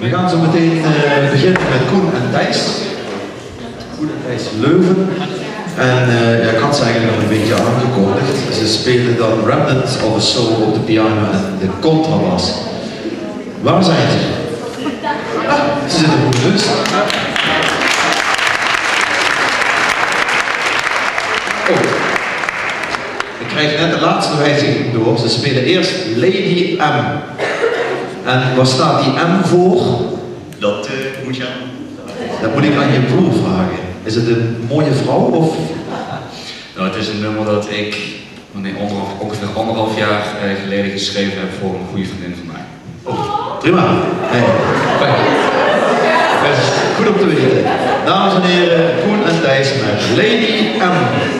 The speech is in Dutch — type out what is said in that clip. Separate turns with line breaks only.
We gaan zo meteen eh, beginnen met Koen en Thijs. Koen en Thijs Leuven. En eh, ja, ik had ze eigenlijk al een beetje aangekondigd. Ze spelen dan Remnants of a Soul op de piano en de contrabas. Waar zijn ze? Ze zitten goed dus. Oh. Ik krijg net de laatste wijziging door. Ze spelen eerst Lady M. En waar staat die M voor?
Dat eh, moet je aan.
Dat moet ik aan je broer vragen. Is het een mooie vrouw of?
Nou, het is een nummer dat ik wanneer, onder, ongeveer anderhalf jaar eh, geleden geschreven heb voor een goede vriendin van mij.
Oh, prima. Hey. Goed om te weten. Dames en heren, Koen en Thijs met Lady M.